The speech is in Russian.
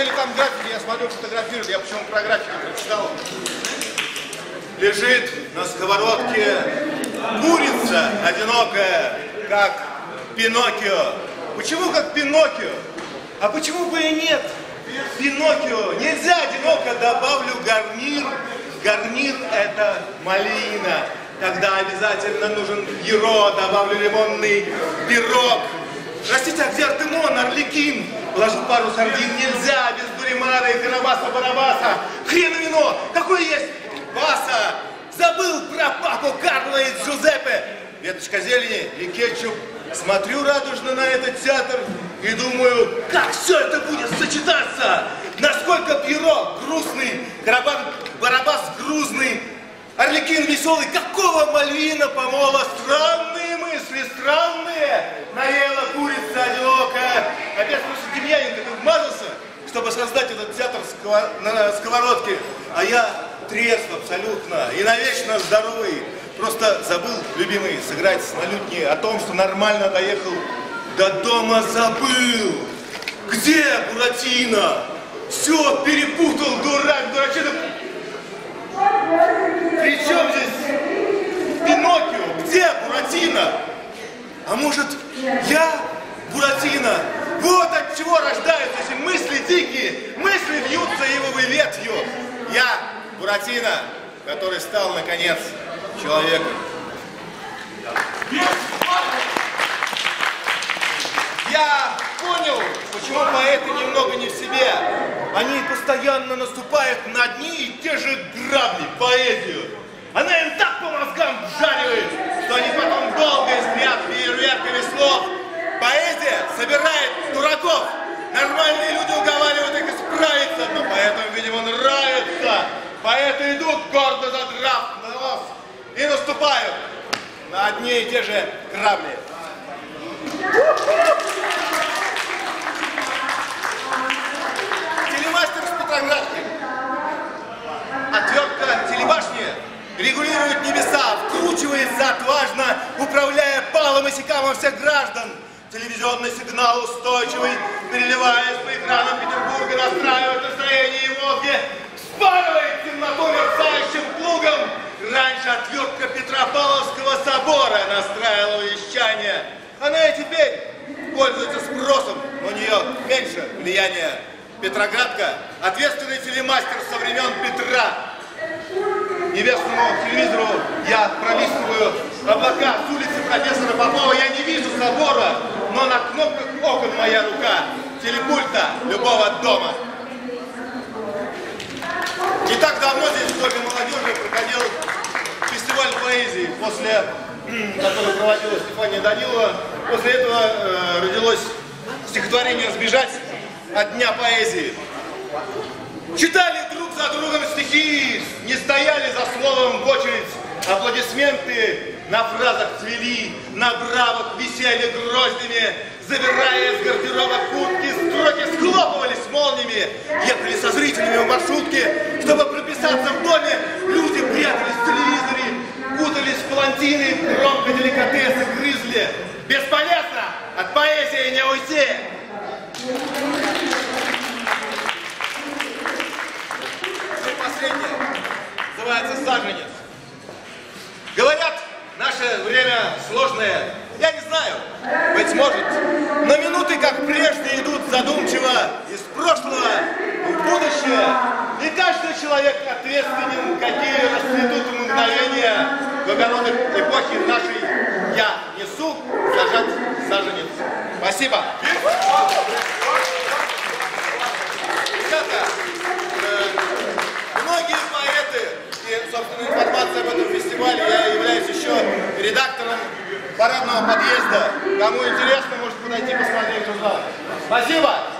Или там графики, я смотрю, фотографируют, я почему про графики прочитал. Лежит на сковородке курица одинокая, как Пиноккио. Почему как Пиноккио? А почему бы и нет? Пиноккио. Нельзя одиноко, добавлю гарнир. Гарнир это малина. Тогда обязательно нужен геро, добавлю лимонный пирог. Простите, а где Артемон, Орликин? Положил пару сардин, нельзя, без дуримара и карабаса-барабаса. Хрен вино, какое есть? Васа, забыл про папу Карло и Джузеппе. Веточка зелени и кетчуп. Смотрю радужно на этот театр и думаю, как все это будет сочетаться. Насколько Пьеро грустный, Карабан Барабас грузный, Орликин веселый, какого Мальвина помола, странные мысли, странные. Наела курица одинокая. Опять просто Демьяненко ты вмазался, чтобы создать этот театр на сковородке. А я трезв абсолютно и навечно здоровый. Просто забыл, любимый, сыграть на лютне о том, что нормально доехал до дома забыл. Где Буратино? Все перепутал, дурак, дурачина. При чем здесь Пиноккио? Где Буратино? А может, я Буратино? Вот от чего рождаются эти мысли дикие. Мысли вьются ивовой ветвью. Я Буратино, который стал, наконец, человеком. Я понял, почему поэты немного не в себе. Они постоянно наступают на одни и те же грабли, поэзию. И наступают на одни и те же грабли. Телемастер с фотографией. Отвертка телебашни регулирует небеса, вкручивается отважно, управляя палом и секамом всех граждан. Телевизионный сигнал устойчивый, переливаясь по экранам Петербурга, настраивает настроение и мозги, спаривает влияния. Петроградка – ответственный телемастер со времен Петра. Небесному телевизору я пролистываю облака с улицы профессора Попова. Я не вижу собора, но на кнопках окон моя рука. Телепульта любого дома. Не так давно здесь в Доме молодежи проходил фестиваль поэзии, после который проводила Стефания Данилова. После этого э, родилось стихотворение «Сбежать от Дня поэзии». Читали друг за другом стихи, не стояли за словом в очередь, аплодисменты на фразах цвели, на бравах висели гроздями, забирая из гардероба куртки, строки схлопывались молниями, ехали со зрителями в маршрутке, чтобы прописаться в доме, люди прятались в телевизоре, кутались в палантины, громко деликатесы грызли. Бесполезно! От поэзии не уйти! Последнее. Называется саженец. Говорят, наше время сложное. Я не знаю, быть может, но минуты, как прежде, идут задумчиво из прошлого в будущее. И каждый человек ответственен, какие расцветут мгновения в огородах эпохи нашей я несу зажать саженец. Спасибо. Ребята, э, многие поэты, и, собственно, информация фестивале, я являюсь еще редактором парадного подъезда. Кому интересно, может подойти посмотреть журнал. Спасибо!